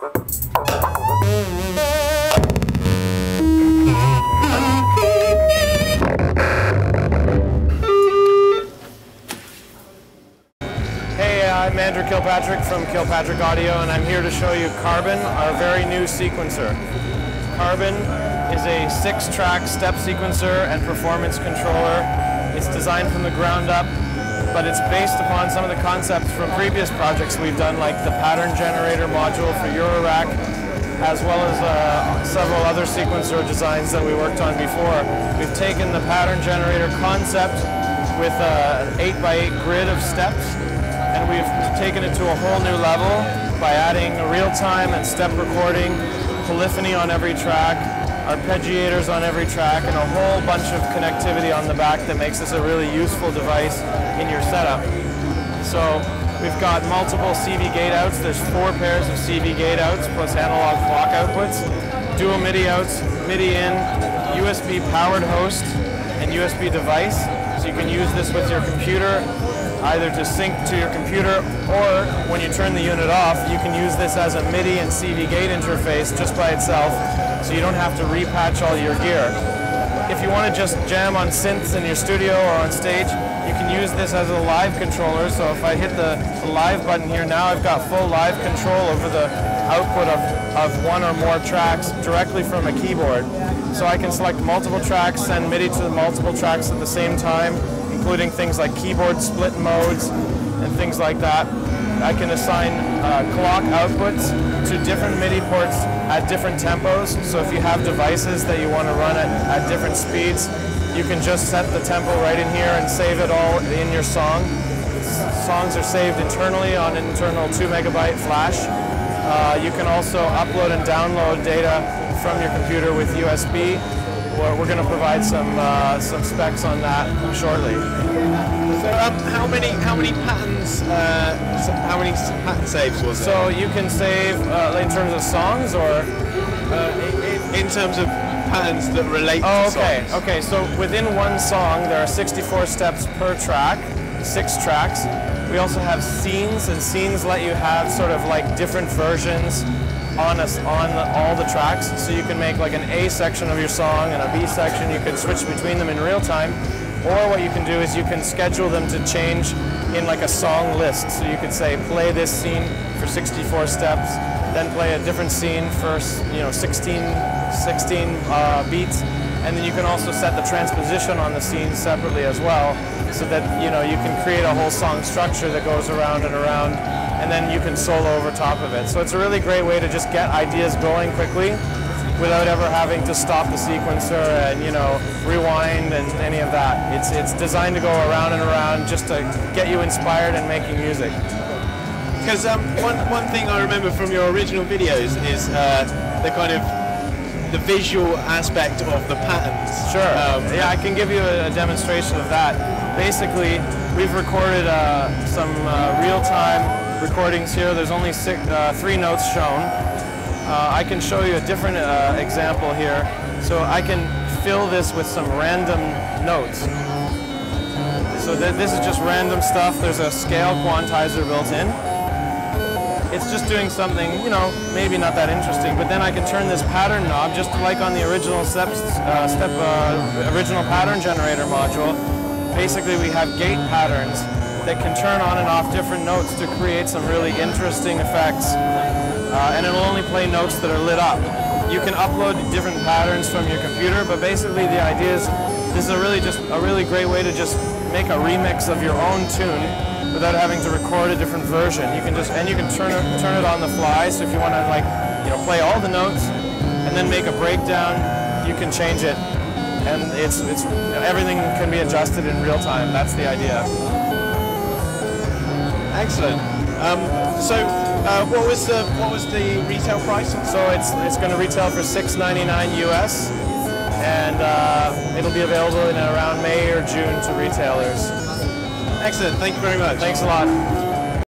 Hey, I'm Andrew Kilpatrick from Kilpatrick Audio, and I'm here to show you Carbon, our very new sequencer. Carbon is a six-track step sequencer and performance controller. It's designed from the ground up, but it's based upon some of the concepts from previous projects we've done, like the pattern generator module for Eurorack, as well as uh, several other sequencer designs that we worked on before. We've taken the pattern generator concept with an 8x8 grid of steps and we've taken it to a whole new level by adding real-time and step recording, polyphony on every track, arpeggiators on every track, and a whole bunch of connectivity on the back that makes this a really useful device in your setup. So we've got multiple CV gate outs. There's four pairs of CV gate outs plus analog clock outputs, dual MIDI outs, MIDI in, USB powered host, and USB device. So you can use this with your computer either to sync to your computer or when you turn the unit off, you can use this as a MIDI and CV gate interface just by itself so you don't have to repatch all your gear. If you want to just jam on synths in your studio or on stage, you can use this as a live controller. So if I hit the, live button here now, I've got full live control over the output of, of one or more tracks directly from a keyboard. So I can select multiple tracks, send MIDI to the multiple tracks at the same time, including things like keyboard split modes and things like that. I can assign uh, clock outputs to different MIDI ports at different tempos. So if you have devices that you want to run at, at different speeds, you can just set the tempo right in here and save it all in your song. Songs are saved internally on an internal 2 megabyte flash. Uh, you can also upload and download data from your computer with USB. We're, we're going to provide some uh, some specs on that shortly. So um, how many how many patterns uh, how many pattern saves was So you can save uh, in terms of songs or there? In, in terms of patterns that relate Oh, to okay. songs. Okay, so within one song, there are 64 steps per track, six tracks. We also have scenes, and scenes let you have sort of like different versions on on all the tracks. So you can make like an A section of your song and a B section. You can switch between them in real time. Or what you can do is you can schedule them to change in like a song list. So you could say play this scene for 64 steps, then play a different scene for you know 16 16 uh, beats, and then you can also set the transposition on the scene separately as well, so that you know you can create a whole song structure that goes around and around, and then you can solo over top of it. So it's a really great way to just get ideas going quickly without ever having to stop the sequencer and you know rewind and any of that. It's it's designed to go around and around just to get you inspired and making music. Because um, one, one thing I remember from your original videos is uh, the kind of the visual aspect of the patterns. Sure. Um, yeah, I can give you a, demonstration of that. Basically, we've recorded uh, some uh, real-time recordings here. There's only six, uh, three notes shown. Uh, I can show you a different uh, example here. So I can fill this with some random notes. So th this is just random stuff. There's a scale quantizer built in. It's just doing something, you know, maybe not that interesting, but then I can turn this pattern knob just like on the original steps, uh, step uh, original pattern generator module. Basically, we have gate patterns that can turn on and off different notes to create some really interesting effects. Uh, and it'll only play notes that are lit up. You can upload different patterns from your computer, but basically the idea is this is a really just a really great way to just make a remix of your own tune without having to record a different version. You can just and you can turn it turn it on the fly. So if you want to like you know play all the notes and then make a breakdown, you can change it, and it's it's everything can be adjusted in real time. That's the idea. Excellent. Um, so, uh, what was the what was the retail price? So it's it's going to retail for $6.99 US, and uh, it'll be available in around May or June to retailers. Excellent. Thank you very much. Thanks a lot.